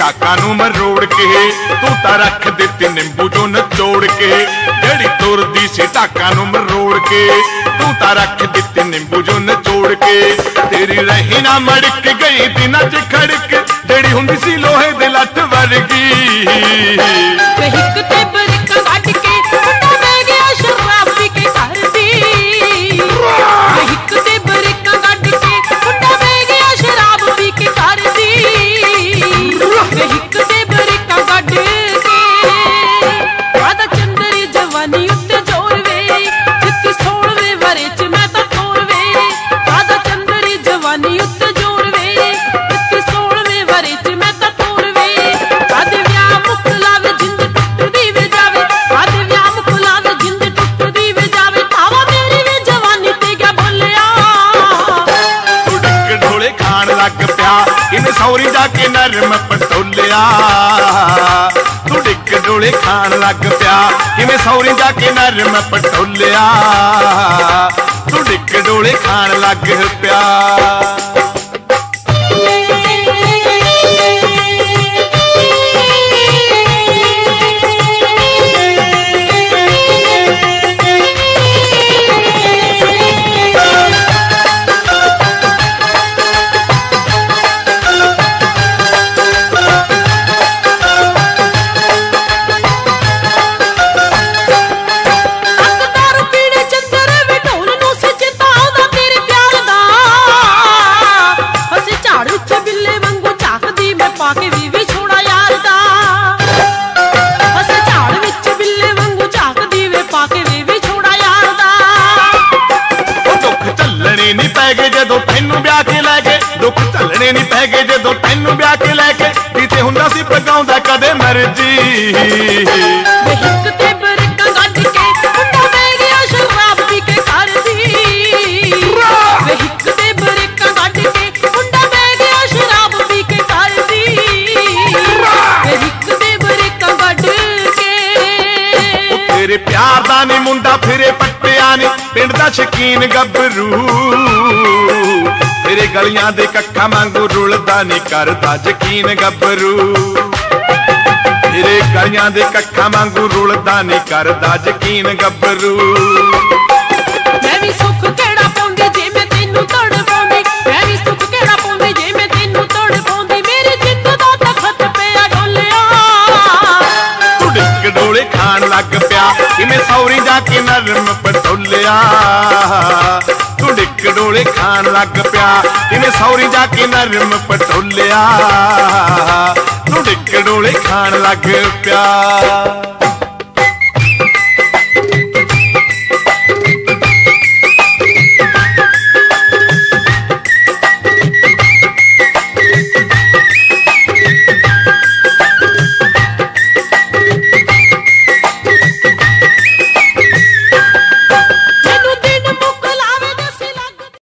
ਟਾਕਾਂ ਨੂੰ ਮਰੋੜ ਕੇ ਤੂੰ ਤਾਂ ਰੱਖ ਦਿੱਤੀ ਨਿੰਬੂ ਜੋ ਨਚੋੜ ਕੇ ਜਿਹੜੀ ਤੁਰਦੀ ਸੀ ਟਾਕਾਂ ਨੂੰ ਮਰੋੜ ਕੇ ਤੂੰ ਤਾਂ ਰੱਖ ਦਿੱਤੀ ਨਿੰਬੂ ਜੋ ਨਚੋੜ ਕੇ ਤੇਰੀ ਰਹੀ ਨਾ ਮੜਕ ਗਈ ਦਿਨਾਂ 'ਚ ਖੜਕ ਜਿਹੜੀ ਹੁੰਦੀ ਸੀ ਲੋਹੇ ਦੇ ਲੱਠ ਵਰਗੀ ਪਿਆ ਇਹਨੇ ਸੌਰੀ ਜਾ ਕੇ ਨਰਮ ਪਟੋਲਿਆ ਤੂੰ ਡਿੱਕ ਢੋਲੇ ਖਾਣ ਲੱਗ ਪਿਆ ਕਿਵੇਂ ਸੌਰੀ ਜਾ ਕੇ ਨਰਮ ਪਟੋਲਿਆ ਤੂੰ ਡਿੱਕ ਢੋਲੇ ਖਾਣ ਲੱਗ ਪਿਆ ਪੈ ਗਏ ਜਦੋਂ ਤੈਨੂੰ ਵਿਆਹ ਕੇ ਲੈ ਗਏ ਦੁੱਖ ਝੱਲਣੇ ਨਹੀਂ ਪੈ ਗਏ ਜਦੋਂ ਤੈਨੂੰ ਵਿਆਹ ਕੇ ਲੈ ਕੇ ਕਿਤੇ ਹੁੰਦਾ ਸੀ ਪਗਾਉਂਦਾ ਕਦੇ ਮਰਜ਼ੀ। ਵੇ ਹਿੱਕ ਤੇ ਬਰਕਾਂ ਗੱਡ ਕੇ ਮੁੰਡਾ ਬਹਿ ਗਿਆ ਸ਼ਰਾਬ ਪੀ ਕੇ ਘਰ ਦੀ। ਵੇ ਹਿੱਕ ਤੇ ਬਰਕਾਂ ਗੱਡ ਕੇ ਮੁੰਡਾ ਬਹਿ ਗਿਆ ਸ਼ਰਾਬ ਪੀ ਕੇ ਘਰ ਦੀ। ਵੇ ਹਿੱਕ ਤੇ ਬਰਕਾਂ ਗੱਡ ਕੇ। ਉਹ ਤੇਰੇ ਪਿਆਰ ਦਾ ਨਹੀਂ ਮੁੰਡਾ ਫਿਰੇ ਨਹੀਂ ਪਿੰਡ ਦਾ ਸ਼ਕੀਨ ਗੱਭਰੂ। ਤੇਰੇ ਗਲੀਆਂ ਦੇ ਕੱਖਾਂ ਵਾਂਗੂ ਰੁਲਦਾ ਨਹੀਂ ਕਰਦਾ ਯਕੀਨ ਗੱਭਰੂ। ਤੇਰੇ ਗਲੀਆਂ ਦੇ ਕੱਖਾਂ ਵਾਂਗੂ ਰੁਲਦਾ ਨਹੀਂ ਕਰਦਾ ਯਕੀਨ ਗੱਭਰੂ। ਮੈਂ ਵੀ ਸੁੱਖ ਕਿਹੜਾ ਪਾਉਂਦੀ ਜੇ ਮੈਂ ਤੈਨੂੰ ਤੜ ਪਾਉਂਦੀ ਮੈਂ ਵੀ ਸੁੱਖ ਕਿਹੜਾ ਪਾਉਂਦੀ ਜੇ ਮੈਂ ਤੈਨੂੰ ਤੜ ਪਾਉਂਦੀ ਮੇਰੀ ਜਿੱਤ ਦਾ ਤਖਤ ਪਿਆ ਡੋਲਿਆ। ਤੂੰ ਡਿੱਕ ਡੋਲੇ ਖਾਣ ਲੱਗ ਪਿਆ। कि मैं सौरी जाके नरम पटोलिया तू डिक डोले खान लग पिया। कि मैं सौरी जाके नरम पटोलिया तू डिक डोले खान लग पिया।